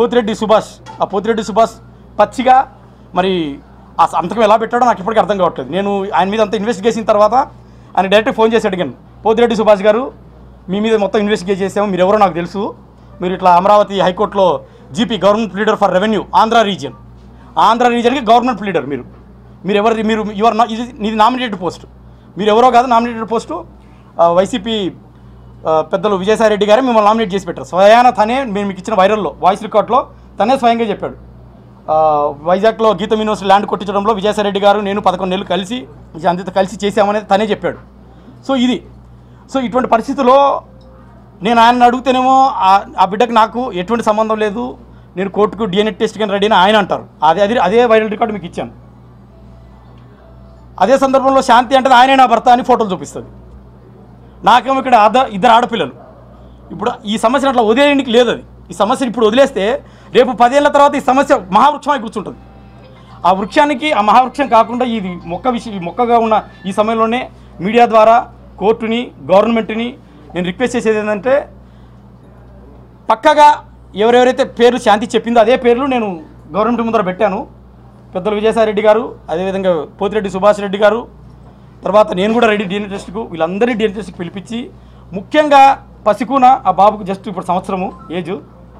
పోతిరెడ్డి సుభాష్. ఆ పోతిరెడ్డి సుభాష్ పచ్చిగా మరి ఆ సంతకం ఎలా పెట్టాడో నాకు ఇప్పటికీ అర్థం కావట్లేదు. నేను ఆయన మీద అంత ఇన్వెస్టిగేషన్ చేసిన తర్వాత ఆయన డైరెక్ట్ ఫోన్ చేసి అడిగాను. పోతిరెడ్డి సుభాష్ గారు మీ మీద మొత్తం ఇన్వెస్టిగేట్ చేసాము మీరు ఎవరో నాకు తెలుసు. మీరు ఇట్లా అమరావతి హైకోర్టులో GP government leader for revenue Andhra region Andhra రీజియన్కి government leader మీరు. మీరు ఎవరు మీరు యువర్ ఇది ఇది నామినేటెడ్ పోస్ట్ మీరు ఎవరో కాదు నామినేటెడ్ పోస్టు వైసీపీ పెద్దలు విజయసాయిరెడ్డి గారే మిమ్మల్ని నామినేట్ చేసి పెట్టారు. స్వయాన తనే మేము మీకు ఇచ్చిన వైరల్లో వాయిస్ రికార్డ్లో తనే స్వయంగా చెప్పాడు. వైజాగ్లో గీతం యూనివర్సిటీ ల్యాండ్ కొట్టించడంలో విజయసాయిరెడ్డి గారు నేను పదకొండు నెలలు కలిసి అందిత కలిసి చేశామనేది తనే చెప్పాడు. సో ఇది. సో ఇటువంటి పరిస్థితుల్లో నేను ఆయన అడిగితేనేమో ఆ- ఆ బిడ్డకు నాకు ఎటువంటి సంబంధం లేదు. నేను కోర్టుకు డిఎన్ఏ టెస్ట్ కానీ రెడీ అని ఆయన అంటారు. అదే అదే అదే వైరల్ రికార్డు మీకు ఇచ్చాను. అదే సందర్భంలో శాంతి అంటే ఆయనే నా భర్త అని ఫోటోలు చూపిస్తుంది. నాకేమో ఇక్కడ అద ఇద్దరు ఆడపిల్లలు. ఇప్పుడు ఈ సమస్య అట్లా వదిలేయడానికి లేదు అది. ఈ సమస్యను ఇప్పుడు వదిలేస్తే రేపు పదేళ్ళ తర్వాత ఈ సమస్య మహావృక్షమై కూర్చుంటుంది. ఆ వృక్షానికి ఆ మహావృక్షం కాకుండా ఇది మొక్క విషయం మొక్కగా ఉన్న ఈ సమయంలోనే మీడియా ద్వారా కోర్టుని గవర్నమెంట్ని నేను రిక్వెస్ట్ చేసేది ఏంటంటే పక్కగా ఎవరెవరైతే పేర్లు శాంతి చెప్పిందో అదే పేర్లు నేను గవర్నమెంట్ ముందర పెట్టాను. పెద్దలు విజయసాయి రెడ్డి గారు అదేవిధంగా పోతిరెడ్డి సుభాష్ రెడ్డి గారు తర్వాత నేను కూడా రెడీ డిఎన్ఏ టెస్ట్కు వీళ్ళందరినీ డిఎన్ఏ టెస్ట్కి పిలిపించి ముఖ్యంగా పసికూన ఆ బాబుకు జస్ట్ ఇప్పుడు సంవత్సరము ఏజ్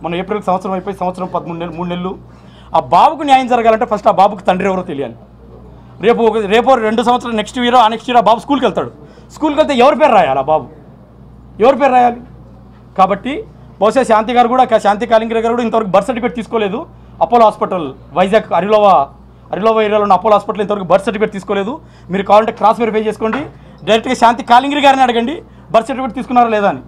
మన ఏప్రిల్ సంవత్సరం అయిపోయి సంవత్సరం పదమూడు నెలలు మూడు నెలలు. ఆ బాబుకు న్యాయం జరగాలంటే ఫస్ట్ ఆ బాబుకి తండ్రి ఎవరో తెలియాలి. రేపు ఒక రేపు రెండు సంవత్సరాలు నెక్స్ట్ ఇయర్ ఆ నెక్స్ట్ ఇయర్ ఆ బాబు స్కూల్కి వెళ్తాడు. స్కూల్కి వెళ్తే ఎవరి పేరు రాయాలి ఆ బాబు? ఎవరి పేరు రాయాలి? కాబట్టి బహుశా శాంతి గారు కూడా శాంతి కాలింగిరి గారు కూడా ఇంతవరకు బర్త్ సర్టిఫికేట్ తీసుకోలేదు. అపోలో హాస్పిటల్ వైజాగ్ అరిలోవా అరిలోవా ఏరియాలో ఉన్న అపోలో హాస్పిటల్ ఇంతవరకు బర్త్ సర్టిఫికేట్ తీసుకోలేదు. మీరు కావాలంటే క్రాస్ వెరిఫై చేసుకోండి. డైరెక్ట్గా శాంతి కాలింగిరి గారిని అడగండి. బర్త్ సర్టిఫికేట్ తీసుకున్నారా లేదా అని.